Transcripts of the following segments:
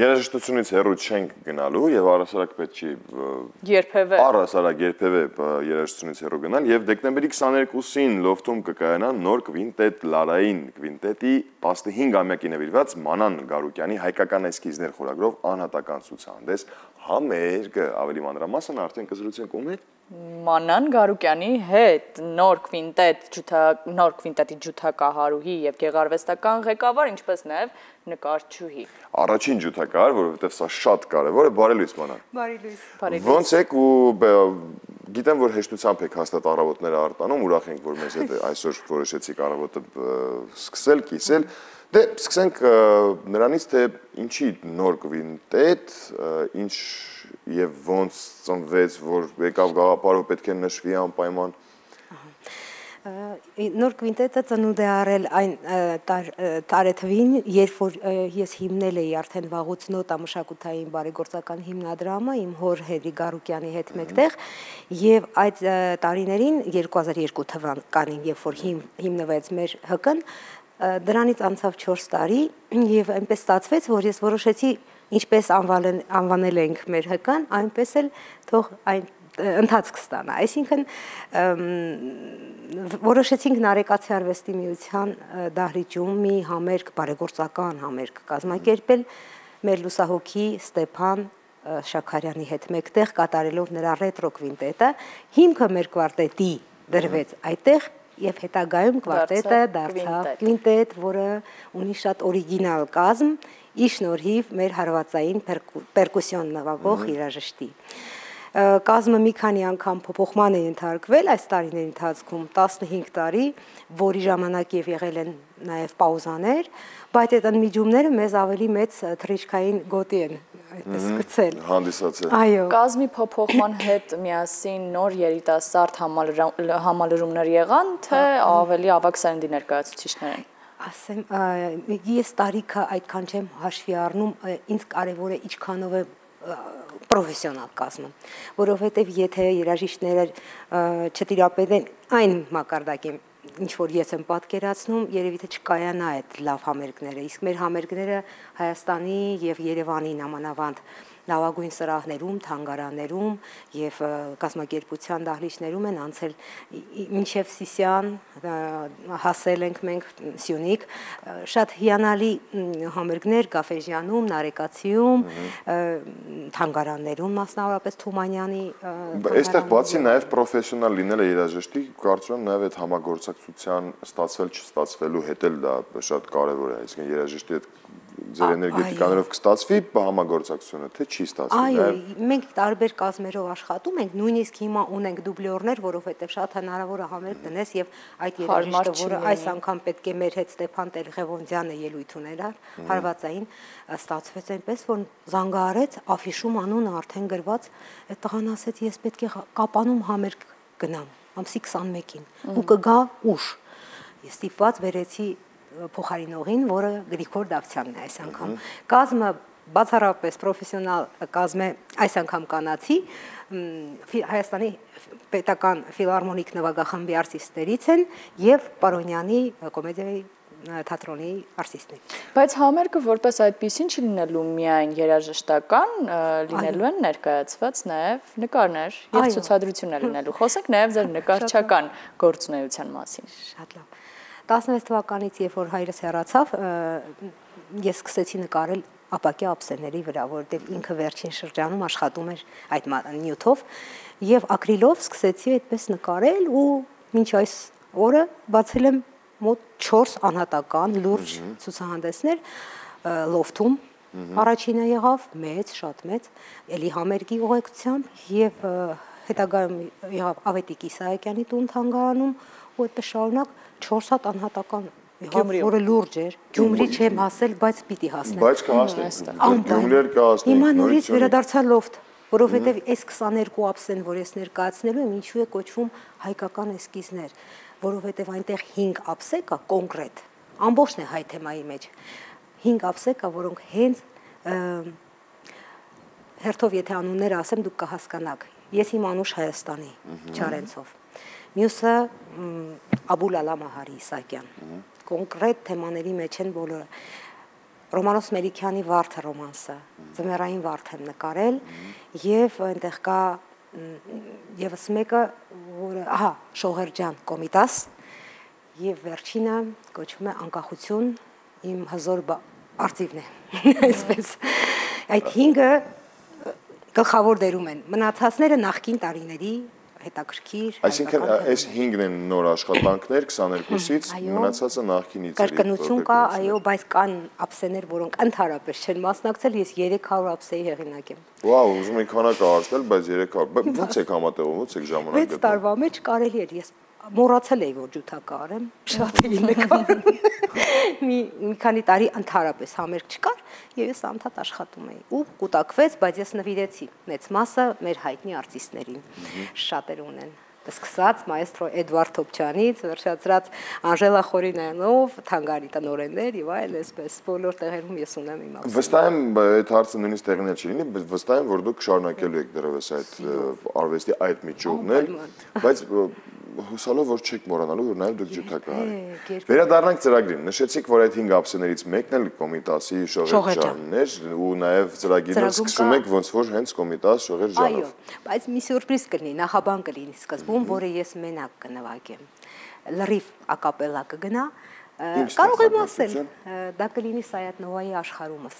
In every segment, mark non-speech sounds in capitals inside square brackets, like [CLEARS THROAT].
երաժշտությունից հեռու չենք գնալու եւ առասարակ պետք չի երբևէ առասարակ երբևէ երաժշտությունից հեռու գնալ եւ դեկտեմբերի 22-ին լոֆթում կկայանա նոր կվինտետ Լարային կվինտետի 15-ամյակի նվիրված Մանան Գարուկյանի հայկական էսքիզներ խորագրով անհատական ցուցահանդես համերգը ավելի մանրամասն արդեն կզրուցենք ում հետ Մանան Գարուկյանի հետ նոր կվինտետ ջութա նոր կվինտետի ջութակահարուհի եւ գեղարվեստական ղեկավար, ինչպես նաեւ նկարչուհի։ Առաջին ջութակահար, որովհետեւ սա շատ կարեւոր է, բարի լույս Մանան։ Բարի լույս։ Ոնց եք ու գիտեմ որ հեշտությամբ եք հաստատ առավոտները արտանում, ուրախ ենք որ մեզ հետ այսօր որոշեցիք առավոտը սկսել, կիսել։ Դե սկսենք նրանից թե ինչի նոր կվինտետ, ինչ եւ ոնց ծնվեց, որ եկավ գաղափարը պետք է նշվի անպայման։ Նոր կվինտետը ծնունդ է առել այն տարեթվին, երբ որ ես հիմնել էի արդեն վաղուց նոտա մշակութային բարեգործական հիմնադրամը իմ հոր Հերի Գարուկյանի հետ մեկտեղ եւ այդ տարիներին 2002 թվականին, երբ որ հիմնվեց մեր ՀԿ-ն, դրանից անցավ 4 տարի եւ այնպես ստացվեց, որ ես որոշեցի ինչպես անվանել անվանել ենք մեր հկան, այնպես էլ թող այն ընթացք ստանա։ Այսինքն որոշեցինք Նարեկացի արվեստի միության դահլիճում մի համերգ բարեգործական համերգ կազմակերպել մեր լուսահոգի Ստեփան Շաքարյանի հետ մեկտեղ կատարելով նրա ռետրո կվինտետը հիմքը մեր կվարտետի դրվեց այդտեղ եւ հետագայում կվարտետը դարձավ կվինտետ, որը ունի շատ օրիգինալ կազմ, ի շնորհիվ մեր հարվածային պերկուսիոն նվագող երաժշտի կազմը մի քանի անգամ փոփոխման է ընթարկվել այս տարիների ընթացքում 15 տարի, որի ժամանակ եւ եղել են նաեւ պաուզաներ, բայց այդ ընդմիջումները մեզ ավելի մեծ թրիչքային գոտի են այդպես գցել։ Հանդիսացել։ Այո։ Կազմի փոփոխման հետ միասին նոր երիտասարդ համալրումներ եղան, թե ավելի ավակ սերնդի ներկայացուցիչներ են ասեմ, ես տարիքը այդքան չեմ հաշվի առնում, ինձ կարևոր է ինչքանով է պրոֆեսիոնալ կազմը, որովհետև եթե երաժիշտները չտիրապետեն այն մակարդակին, ինչ որ ես եմ պատկերացնում, երևի թե չկայանա այդ լավ համերգները։ Իսկ մեր համերգները Հայաստանի եւ Երևանի նամանավանդ լավագույն սրահներում, թանգարաններում եւ կազմակերպության դահլիճներում են անցել մինչեւ Սիսիան հասել ենք մենք Սյունիք շատ հիանալի համերգներ Կաֆեժյանում, Նարեկացիում, թանգարաններում մասնավորապես Թումանյանի Այստեղ բացի նաեւ պրոֆեսիոնալ լինելը երաժշտի, կարծում եմ նաեւ այդ համագործակցության ստացվել չստացվելու հետ էլ դա շատ կարեւոր է, այսինքն երաժշտի հետ ձեր էներգետիկաներով կստացվի համագործակցությունը, թե չի ստացվի։ Այո, մենք տարբեր կազմերով աշխատում ենք, նույնիսկ հիմա ունենք դուբլյորներ, որովհետև շատ հնարավոր է համերգ տնես եւ այդ երաժիշտը, որը այս անգամ պետք է մեր հետ Ստեփան Տեր-Ղևոնդյանը ելույթ ուներ, հարվածային ստացվեց այնպես, որ զանգահարեց աֆիշում անունը արդեն գրված, այդ տղան ասեց, ես պետք է կապանում համերգ գնամ ամսի 21-ին ու կգա ուշ։ Ես ստիպված վերեցի փոխարինողին, որը Գրիգոր Դավթյանն է այս անգամ։ Կազմը բացառապես պրոֆեսիոնալ կազմ է այս անգամ կանացի Հայաստանի պետական ֆիլհարմոնիկ նվագախմբի արտիստերից են եւ Պարոնյանի կոմեդիայի թատրոնի արտիստներ։ Բայց համերգը որպես այդպեսին չի լինելու միայն երաժշտական, լինելու են ներկայացված նաև նկարներ եւ ցուցադրություններ լինելու։ Խոսենք նաև ձեր նկարչական գործունեության մասին։ Շատ լավ։ 16 թվականից, երբ որ հայրս հեռացավ, ես սկսեցի նկարել ապակի ափսեների վրա, որովհետև ինքը վերջին շրջանում աշխատում էր այդ նյութով եւ ակրիլով սկսեցի այդպես նկարել ու մինչ այս օրը բացել եմ մոտ 4 անհատական լուրջ ցուցահանդեսներ լոֆթում առաջինը եղավ մեծ, շատ մեծ, ելի համերգի ուղեկցությամբ եւ հետագայում եղավ Ավետիք Իսահակյանի տուն թանգարանում ու այդպես շարունակ 4 հատ անհատական որը լուրջ էր։ Գյումրի չեմ հասել, բայց պիտի հասնեմ։ Բայց կհասնեմ։ Գյումրիեր կհասնեմ։ Հիմա նորից վերադարձա լոֆտ, որովհետև այս 22 ապսեն, որ ես ներկայացնելու եմ, ինչու է կոչվում հայկական էսկիզներ, որովհետև այնտեղ 5 ապսե կա կոնկրետ։ Ամբողջն է հայ թեմայի մեջ։ 5 ապսե կա, որոնք հենց հերթով եթե անունները ասեմ, դուք կհասկանաք։ Ես իմ անուշ Հայաստանի Չարենցով մյուսը Աբուլալա Մահարի Իսակյան։ Կոնկրետ թեմաների մեջ են բոլորը։ Ռոմանոս Մելիքյանի Վարդը ռոմանսը, Ձմեռային Վարդ եմ նկարել եւ այնտեղ կա եւս մեկը, որը, ահա, Շողերջյան Կոմիտաս եւ վերջինը կոչվում է Անկախություն իմ հզոր արծիվն է, այսպես։ Այդ 5-ը գլխավոր դերում են։ Մնացածները նախկին տարիների հետաքրքիր Այսինքն այս 5-ն են նոր աշխատանքներ 22-ից, մնացածը նախկինից է։ Կրկնություն կա, այո, բայց կան ափսեներ, որոնք ընդհանրապես չեն մասնակցել, ես 300 ափսեի հեղինակ եմ։ Վաու, ուզում եք քանակը արժել, բայց 300, ո՞նց եք համատեղում, ո՞նց եք ժամանակ գտնում։ 6 տարվա մեջ կարելի էր, ես մոռացել էի որ ջութակար եմ, շատ էի նկարում։ [LAUGHS] Մի մի քանի տարի ընդհանրապես համերգ չկար եւ ես անդադ աշխատում էի ու կուտակվեց, բայց ես նվիրեցի մեծ մասը մեր հայտնի արտիստներին։ Շատեր ունեն սկսած մայստրո Էդվարդ Թոփչյանից, վերջացրած Անժելա Խորինյանով, Թանգարի տնօրեններ եւ այլ այսպես բոլոր տեղերում ես ունեմ իմ ասում։ Վստահ եմ այդ հարցը նույնիսկ տեղին չի լինի, բայց վստահ եմ որ դուք շարունակելու եք դրվես այդ արվեստի այդ միջոցն էլ, բայց հուսալով որ չեք մոռանալու որ նաև դուք ջութակահար եք։ Վերադառնանք ծրագրին։ Նշեցիք, որ այդ 5 ափսեներից մեկն էլ Կոմիտասի Շողերջանն էր ու նաև ծրագիրը սկսում եք ոնց որ հենց Կոմիտաս Շողերջանով։ Այո, բայց մի սուրպրիզ կլինի, նախաբան կլինի սկզբում, որը ես մենակ կնվագեմ։ Լրիվ ակապելա կգնա, կարող եմ ասել, դա կլինի Սայաթ Նովայի աշխարհումս։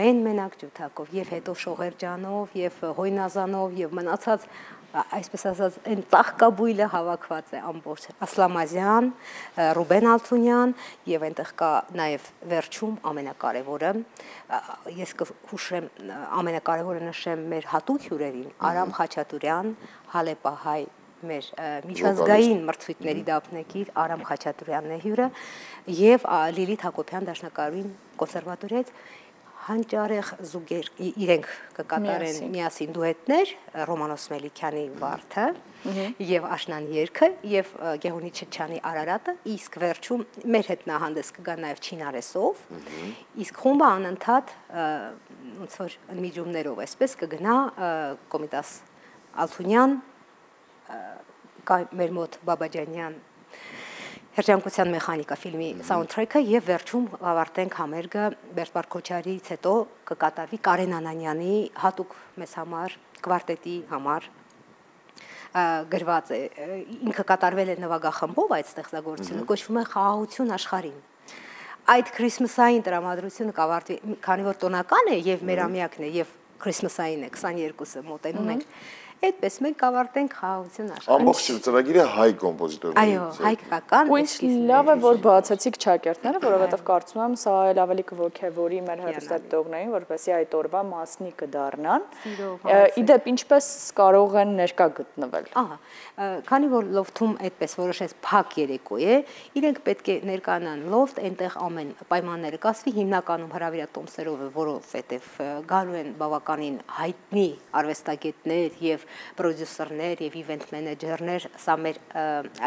Մեն մենակ ջութակով եւ հետո Շողերջանով եւ Հոյնազանով եւ մնացած այսպես ասած, այն ծաղկաբույլը հավաքված է ամբողջ Ասլամազյան, Ռուբեն Ալթունյան եւ այնտեղ կա նաեւ վերջում ամենակարևորը ես կհուշեմ ամենակարևորը նշեմ մեր հատուկ հյուրերին Արամ Խաչատուրյան, Հալեպահայ մեր միջազգային մրցույթների դափնեկիր Արամ Խաչատուրյանն է հյուրը եւ Լիլիթ Հակոբյան դաշնակարույն կոնսերվատորիայից հանճարեղ զուգեր իրենք կկատարեն միասին դուետներ Ռոմանոս Մելիքյանի վարդը եւ Աշնան երգը եւ Գեղոնի Չչյանի Արարատը իսկ վերջում մեր հետ նահանդես կգա նաեւ Չինարեսով իսկ խումբը անընդհատ ոնց որ միջումներով այսպես կգնա Կոմիտաս Ալթունյան կա մեր մոտ Բաբաջանյան Երջանկության մեխանիկա ֆիլմի սաունդթրեքը եւ վերջում ավարտենք համերգը Բերտբար Քոչարից հետո կկատարվի Կարեն Անանյանի հատուկ մեզ համար կվարտետի համար գրված է ինքը կատարվել է նվագախմբով այդ ստեղծագործությունը կոչվում է խաղաղություն աշխարհին այդ քրիսմասային տրամադրությունը կավարտվի քանի որ տոնական է եւ մերամյակն է եւ քրիսմասային է 22-ը մոտենում ենք Այդպես մենք կավարտենք խաղաղություն աշխարհը։ Ամբողջ ծրագիրը հայ կոմպոզիտորներից։ Այո, հայկական։ Ու ինչ լավ է, որ բացեցիք ճակերտները, որովհետև կարծում եմ սա այլ ավելի կողքեվորի մեր հերոստատողներին, որպեսզի այդ օրվա մասնի կդառնան։ Իդեպ ինչպես կարող են ներկա գտնվել։ Ահա, քանի որ լոֆթում այդպես որոշեց փակ երեկո է, իրենք պետք է ներկանան լոֆթ, այնտեղ ամեն պայմանները կասվի հիմնականում հրավիրատոմսերով է, որովհետև գալու են բավականին հայտնի արվեստագետներ եւ պրոդյուսերներ եւ իվենթ մենեջերներ, սա մեր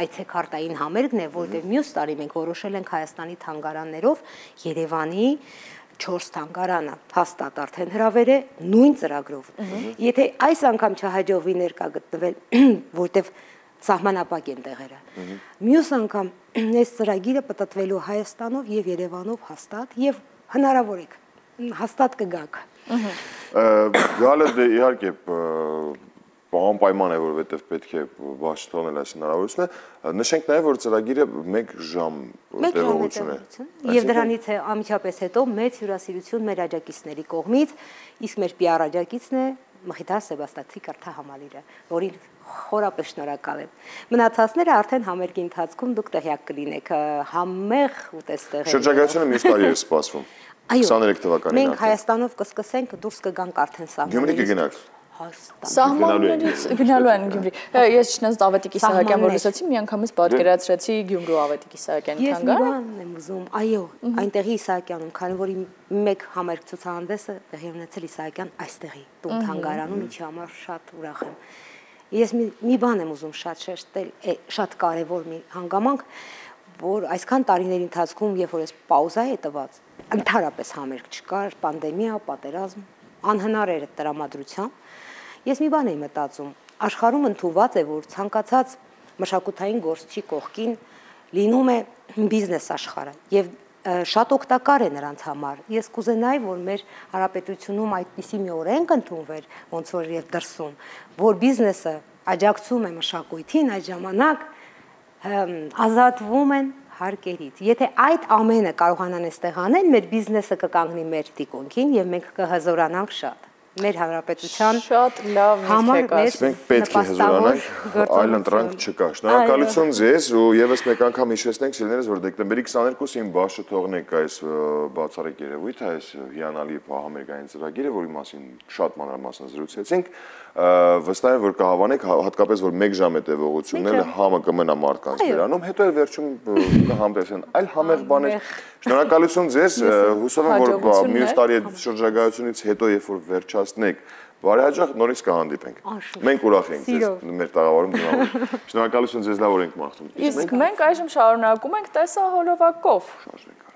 այցեքարտային համերգն է, որտեղ մյուս տարի մենք որոշել ենք Հայաստանի թանգարաններով Երևանի 4 թանգարանը հաստատ արդեն հրավեր է նույն ծրագրով։ Եթե այս անգամ չհաջողվի ներկա գտնվել, [CLEARS THROAT] որտեվ սահմանապակ են տեղերը։ Մյուս անգամ [CLEARS THROAT] այս ծրագիրը պատտվելու Հայաստանով եւ Երևանով հաստատ եւ հնարավոր է հաստատ կգաք։ Գալը դե իհարկե անպայման է, որովհետև պետք է բաց թողնել այս հնարավորությունը։ Նշենք նաև, որ ծրագիրը 1 ժամ տևողություն է։ Եվ դրանից է ամիջապես հետո մեծ հյուրասիրություն մեր աջակիցների կողմից, իսկ մեր PR աջակիցն է Մխիթար Սեբաստացի կրթա համալիրը, որին խորապես շնորհակալ եմ։ Մնացածները արդեն համերգի ընթացքում դուք տեղյակ կլինեք համեղ ուտեստեղը։ Շրջագայությունը միշտ տարի է սպասվում։ 23 թվականին։ Մենք Հայաստանով կսկսենք դուրս կգանք արդեն սա։ Գյումրի կգնաք հաստատ։ Սահմաններից գնալու են Գյումրի։ Ես չնայած Ավետիք Իսահակյան որ լսեցի, միանգամից պատկերացրեցի Գյումրու Ավետիք Իսահակյանի թանգարանը։ Ես մի բան եմ ուզում, այո, այնտեղի Իսահակյանում, քանի որ մեկ համերգ ցուցահանդեսը տեղի ունեցել Իսահակյան այստեղի տուն թանգարանում, ինչի համար շատ ուրախ եմ։ Ես մի մի բան եմ ուզում շատ շեշտել, շատ կարևոր մի հանգամանք, որ այսքան տարիների ընթացքում, երբ որ այս պաուզա է տված, ընդհանրապես համերգ չկար, պանդեմիա, պատերազմ, անհնար էր տրամադրությամբ Ես մի բան եմ մտածում, աշխարհում ընդունված է, որ ցանկացած մշակութային գործչի կողքին լինում է բիզնես աշխարհը եւ շատ օգտակար է նրանց համար։ Ես կուզենայի, որ մեր հարաբերությունում այդպիսի մի օրենք ընդունվեր, ոնց որ եւ դրսում, որ բիզնեսը աջակցում է մշակույթին այդ ժամանակ ազատվում են հարկերից։ Եթե այդ ամենը կարողանան այստեղ անել, մեր բիզնեսը կկանգնի մեր տիկունքին եւ մենք կհզորանանք շատ մեր հանրապետության շատ լավ միտք եք մենք պետք է հզորանանք այլ ընտրանք չկա շնորհակալություն ձեզ ու եւս մեկ անգամ հիշեցնենք սիրելիներս որ դեկտեմբերի 22-ին բաշխը թողնենք այս բացառիկ երևույթը այս հիանալի համերգային ծրագիրը որի մասին շատ մանրամասն զրուցեցինք վստահ եմ որ կհավանեք հատկապես որ 1 ժամ է տևողությունն համը կմնա մարդկանց դրանում հետո էլ վերջում կհամտեսեն այլ համեղ բաներ շնորհակալություն ձեզ հուսով եմ որ մյուս տարի այդ շրջագայությունից հետո երբ որ վերջացնեք Բարեհաճախ նորից կհանդիպենք։ Մենք ուրախ ենք ձեզ մեր տաղավարում գնալու։ Շնորհակալություն ձեզ լավ օրենք մաղթում։ Իսկ մենք այժմ շարունակում ենք տեսահոլովակով։ Շարժենք։